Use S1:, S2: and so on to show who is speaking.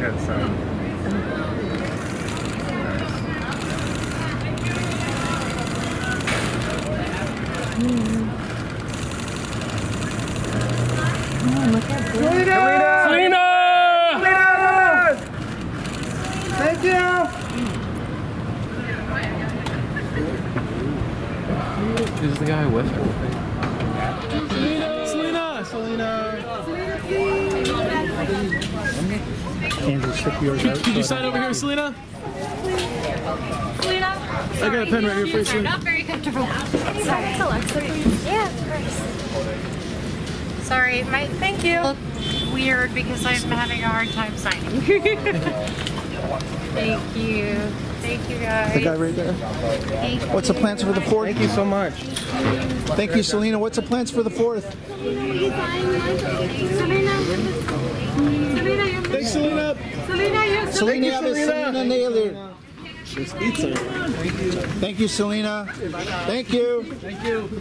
S1: get some.
S2: Selena!
S1: Thank you.
S2: Who's the guy with her?
S3: Andrew, stick yours out.
S2: Can you sign over here, Selena?
S4: Selena?
S2: I got a pen right here for you, Selena.
S4: not very comfortable. Sorry. Alexa. Yeah, of course. Sorry, my thank you. Look weird because I'm having a hard time signing. thank you. Thank you guys.
S3: The guy right there.
S4: Thank
S3: What's the
S4: you.
S3: plans for the fourth?
S1: Thank you so much.
S3: Thank you, Selena. What's the plans for the fourth?
S4: Selena. Selena, you
S1: Thanks, Selena.
S4: Selena, you
S3: Selena,
S1: you,
S3: Selena.
S1: Selena.
S3: Naylor.
S1: It's pizza.
S3: Thank you, Selena. Thank you.
S1: Thank you.